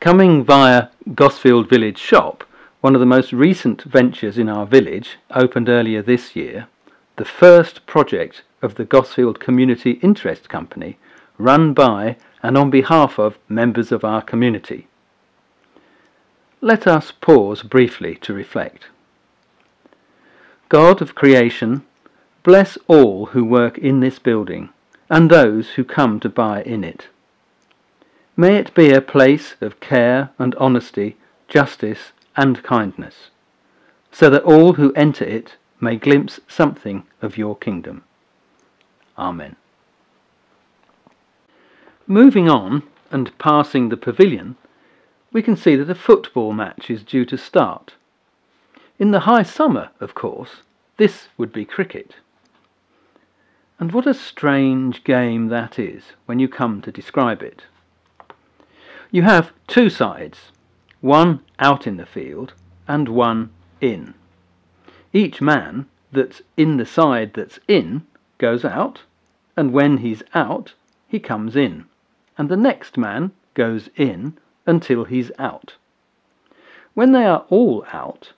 Coming via Gosfield Village Shop, one of the most recent ventures in our village, opened earlier this year, the first project of the Gosfield Community Interest Company, run by and on behalf of members of our community. Let us pause briefly to reflect. God of creation, bless all who work in this building and those who come to buy in it. May it be a place of care and honesty, justice and kindness, so that all who enter it may glimpse something of your kingdom. Amen. Moving on and passing the pavilion, we can see that a football match is due to start. In the high summer, of course, this would be cricket. And what a strange game that is when you come to describe it. You have two sides, one out in the field and one in. Each man that's in the side that's in goes out, and when he's out, he comes in, and the next man goes in until he's out. When they are all out,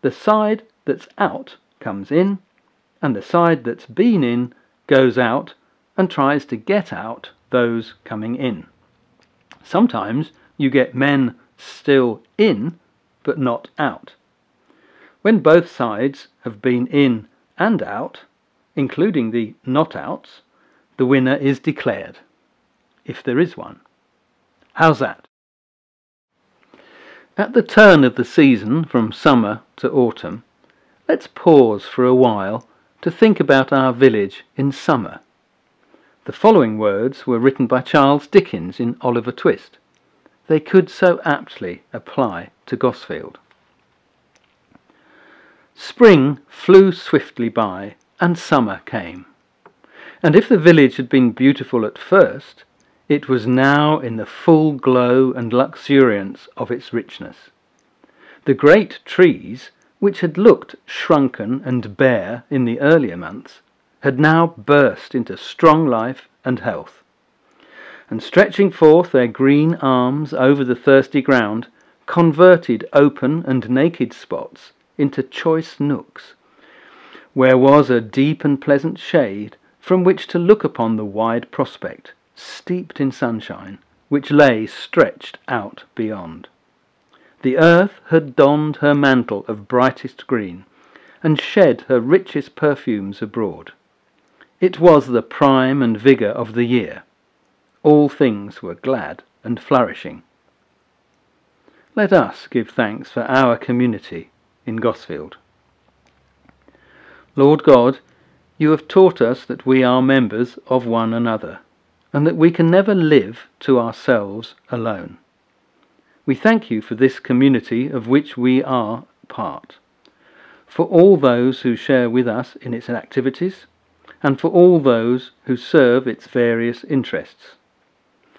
the side that's out comes in, and the side that's been in goes out and tries to get out those coming in. Sometimes you get men still in but not out. When both sides have been in and out, including the not outs, the winner is declared, if there is one. How's that? At the turn of the season from summer to autumn, let's pause for a while to think about our village in summer. The following words were written by Charles Dickens in Oliver Twist. They could so aptly apply to Gosfield. Spring flew swiftly by, and summer came. And if the village had been beautiful at first, it was now in the full glow and luxuriance of its richness. The great trees which had looked shrunken and bare in the earlier months, had now burst into strong life and health. And stretching forth their green arms over the thirsty ground, converted open and naked spots into choice nooks, where was a deep and pleasant shade from which to look upon the wide prospect, steeped in sunshine, which lay stretched out beyond. The earth had donned her mantle of brightest green, and shed her richest perfumes abroad. It was the prime and vigour of the year. All things were glad and flourishing. Let us give thanks for our community in Gosfield. Lord God, you have taught us that we are members of one another, and that we can never live to ourselves alone. We thank you for this community of which we are part, for all those who share with us in its activities, and for all those who serve its various interests.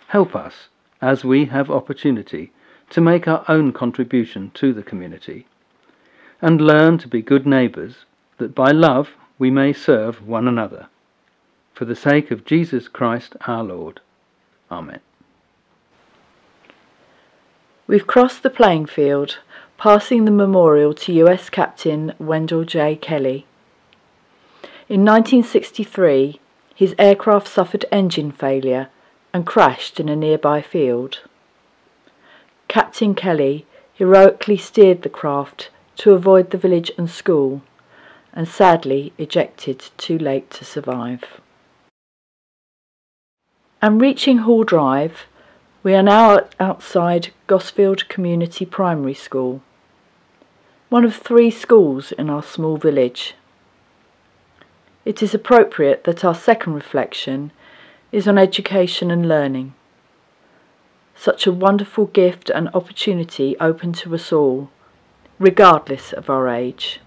Help us, as we have opportunity, to make our own contribution to the community, and learn to be good neighbours, that by love we may serve one another. For the sake of Jesus Christ our Lord. Amen. We've crossed the playing field, passing the memorial to US Captain Wendell J. Kelly. In 1963, his aircraft suffered engine failure and crashed in a nearby field. Captain Kelly heroically steered the craft to avoid the village and school and sadly ejected too late to survive. And reaching Hall Drive, we are now outside Gosfield Community Primary School, one of three schools in our small village. It is appropriate that our second reflection is on education and learning. Such a wonderful gift and opportunity open to us all, regardless of our age.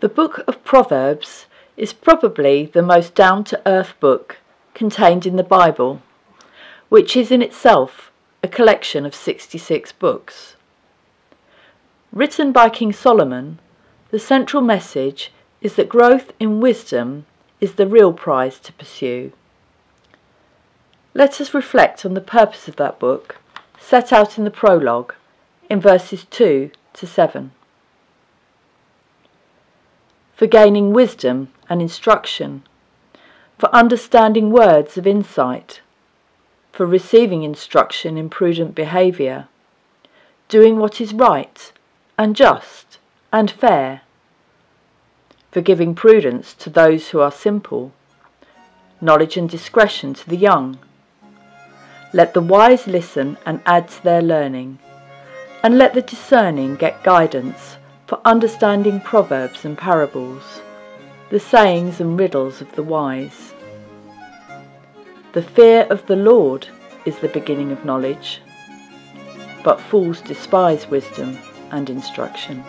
The book of Proverbs is probably the most down to earth book contained in the Bible which is in itself a collection of 66 books. Written by King Solomon, the central message is that growth in wisdom is the real prize to pursue. Let us reflect on the purpose of that book, set out in the prologue, in verses 2 to 7. For gaining wisdom and instruction, for understanding words of insight, for receiving instruction in prudent behaviour, doing what is right and just and fair, for giving prudence to those who are simple, knowledge and discretion to the young. Let the wise listen and add to their learning, and let the discerning get guidance for understanding proverbs and parables, the sayings and riddles of the wise. The fear of the Lord is the beginning of knowledge, but fools despise wisdom and instruction.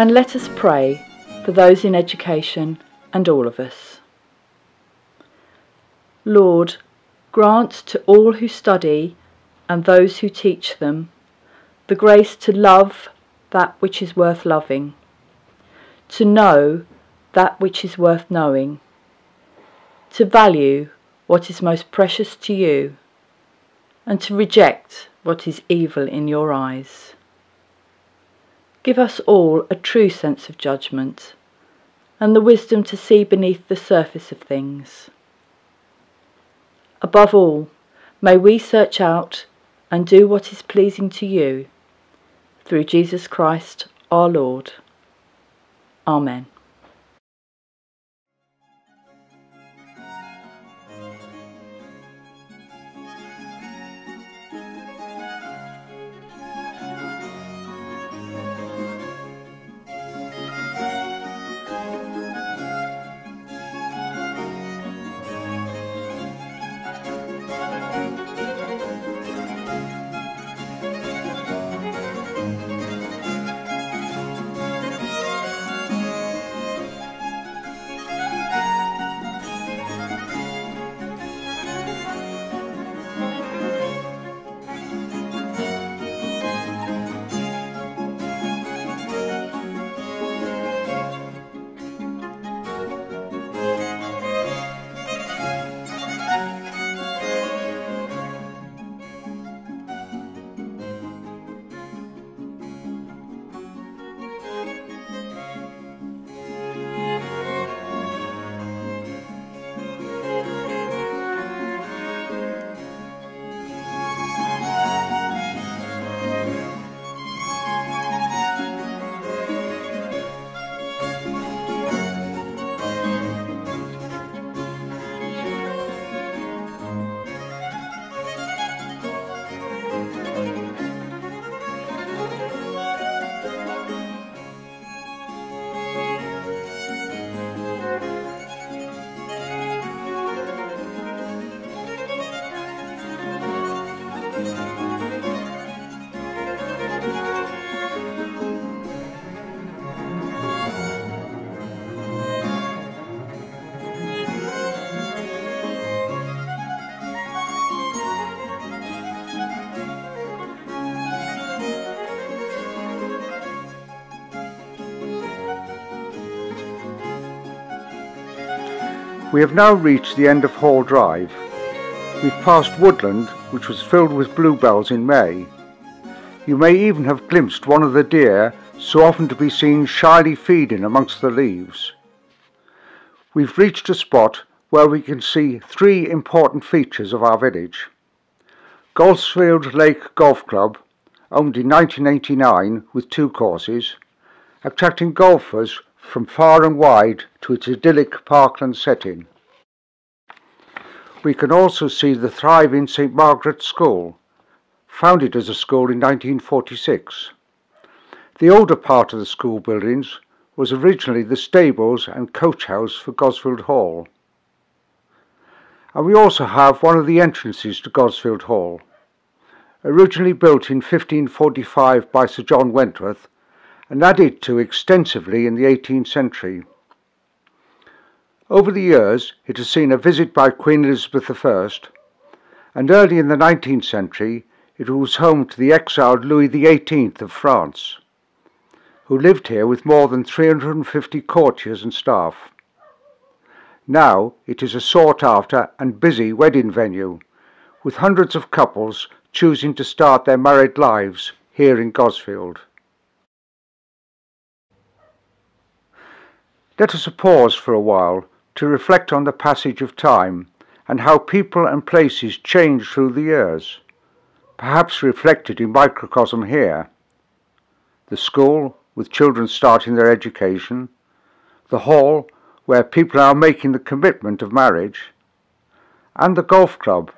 And let us pray for those in education and all of us. Lord, grant to all who study and those who teach them the grace to love that which is worth loving, to know that which is worth knowing, to value what is most precious to you, and to reject what is evil in your eyes. Give us all a true sense of judgment and the wisdom to see beneath the surface of things. Above all, may we search out and do what is pleasing to you through Jesus Christ our Lord. Amen. We have now reached the end of Hall Drive. We've passed woodland, which was filled with bluebells in May. You may even have glimpsed one of the deer so often to be seen shyly feeding amongst the leaves. We've reached a spot where we can see three important features of our village. Gosfield Lake Golf Club, owned in 1989 with two courses, attracting golfers from far and wide to its idyllic parkland setting. We can also see the thriving St Margaret's School, founded as a school in 1946. The older part of the school buildings was originally the stables and coach house for Gosfield Hall. And we also have one of the entrances to Gosfield Hall. Originally built in 1545 by Sir John Wentworth, and added to extensively in the 18th century. Over the years, it has seen a visit by Queen Elizabeth I, and early in the 19th century, it was home to the exiled Louis XVIII of France, who lived here with more than 350 courtiers and staff. Now it is a sought after and busy wedding venue, with hundreds of couples choosing to start their married lives here in Gosfield. Let us pause for a while to reflect on the passage of time and how people and places change through the years, perhaps reflected in microcosm here. The school, with children starting their education, the hall, where people are making the commitment of marriage, and the golf club,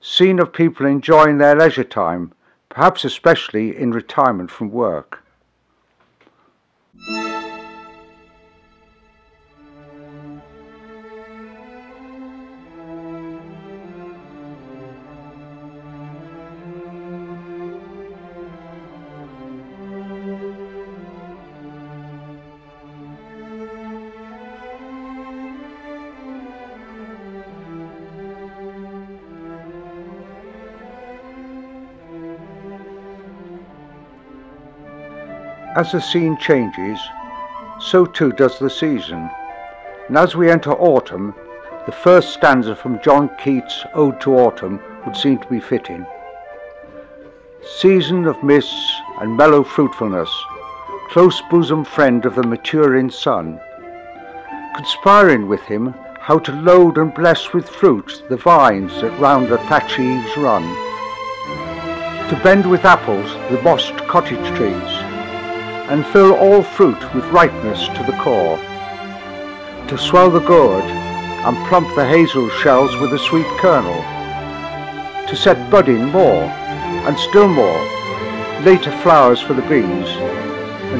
scene of people enjoying their leisure time, perhaps especially in retirement from work. As the scene changes, so too does the season. And as we enter autumn, the first stanza from John Keats' Ode to Autumn would seem to be fitting. Season of mists and mellow fruitfulness, close bosom friend of the maturing sun, conspiring with him how to load and bless with fruit the vines that round the thatch eaves run, to bend with apples the mossed cottage trees, and fill all fruit with ripeness to the core, to swell the gourd and plump the hazel shells with a sweet kernel, to set budding more and still more, later flowers for the bees,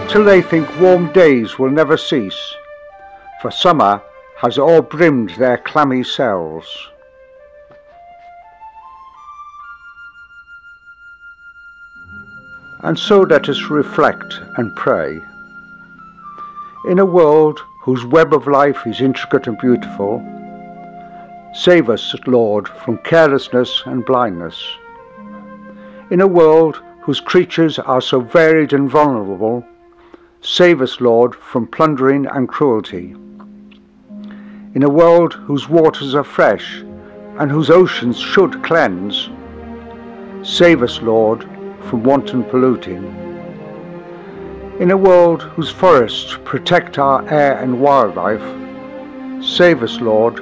until they think warm days will never cease, for summer has all brimmed their clammy cells. And so let us reflect and pray. In a world whose web of life is intricate and beautiful, save us, Lord, from carelessness and blindness. In a world whose creatures are so varied and vulnerable, save us, Lord, from plundering and cruelty. In a world whose waters are fresh and whose oceans should cleanse, save us, Lord, from wanton polluting. In a world whose forests protect our air and wildlife, save us, Lord,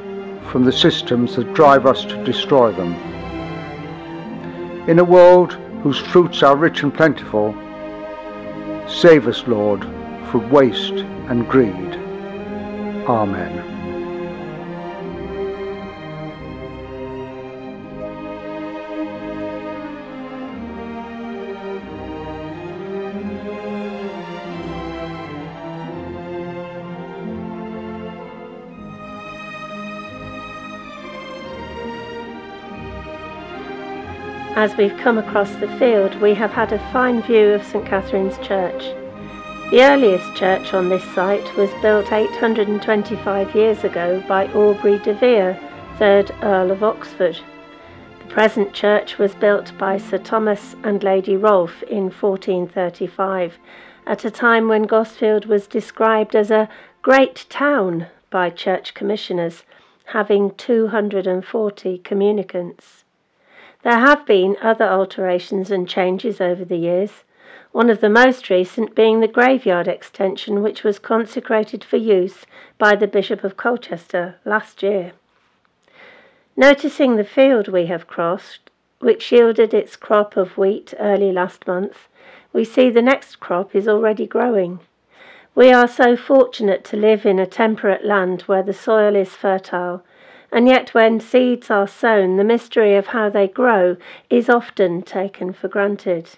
from the systems that drive us to destroy them. In a world whose fruits are rich and plentiful, save us, Lord, from waste and greed. Amen. As we've come across the field, we have had a fine view of St Catherine's Church. The earliest church on this site was built 825 years ago by Aubrey de Vere, 3rd Earl of Oxford. The present church was built by Sir Thomas and Lady Rolfe in 1435, at a time when Gosfield was described as a great town by church commissioners, having 240 communicants. There have been other alterations and changes over the years, one of the most recent being the graveyard extension, which was consecrated for use by the Bishop of Colchester last year. Noticing the field we have crossed, which yielded its crop of wheat early last month, we see the next crop is already growing. We are so fortunate to live in a temperate land where the soil is fertile and yet, when seeds are sown, the mystery of how they grow is often taken for granted.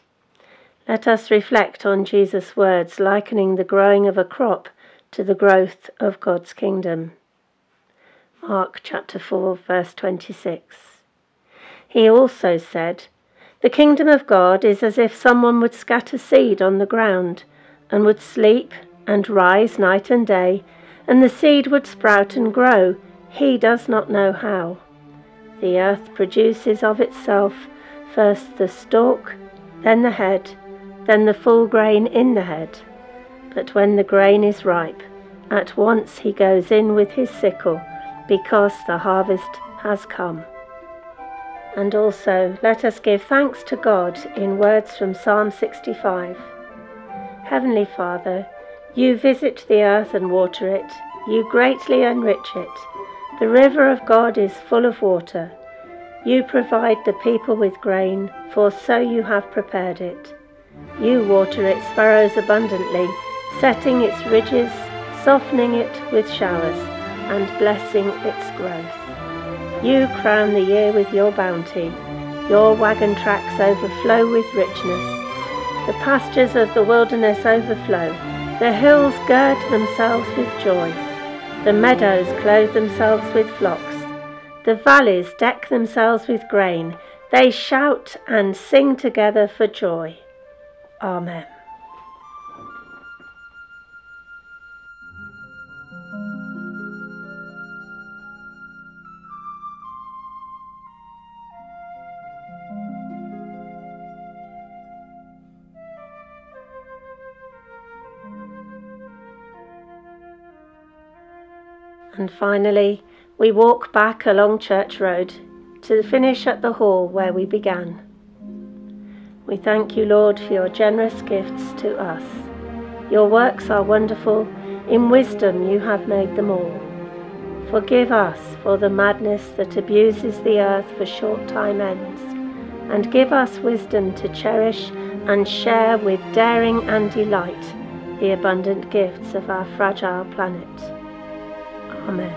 Let us reflect on Jesus' words likening the growing of a crop to the growth of God's kingdom. Mark chapter 4, verse 26. He also said, The kingdom of God is as if someone would scatter seed on the ground, and would sleep and rise night and day, and the seed would sprout and grow, he does not know how. The earth produces of itself first the stalk, then the head, then the full grain in the head. But when the grain is ripe, at once he goes in with his sickle, because the harvest has come. And also let us give thanks to God in words from Psalm 65. Heavenly Father, you visit the earth and water it, you greatly enrich it. The river of God is full of water. You provide the people with grain, for so you have prepared it. You water its furrows abundantly, setting its ridges, softening it with showers, and blessing its growth. You crown the year with your bounty. Your wagon tracks overflow with richness. The pastures of the wilderness overflow. The hills gird themselves with joy. The meadows clothe themselves with flocks. The valleys deck themselves with grain. They shout and sing together for joy. Amen. And finally, we walk back along Church Road to finish at the hall where we began. We thank you, Lord, for your generous gifts to us. Your works are wonderful. In wisdom you have made them all. Forgive us for the madness that abuses the earth for short time ends, and give us wisdom to cherish and share with daring and delight the abundant gifts of our fragile planet. Amen.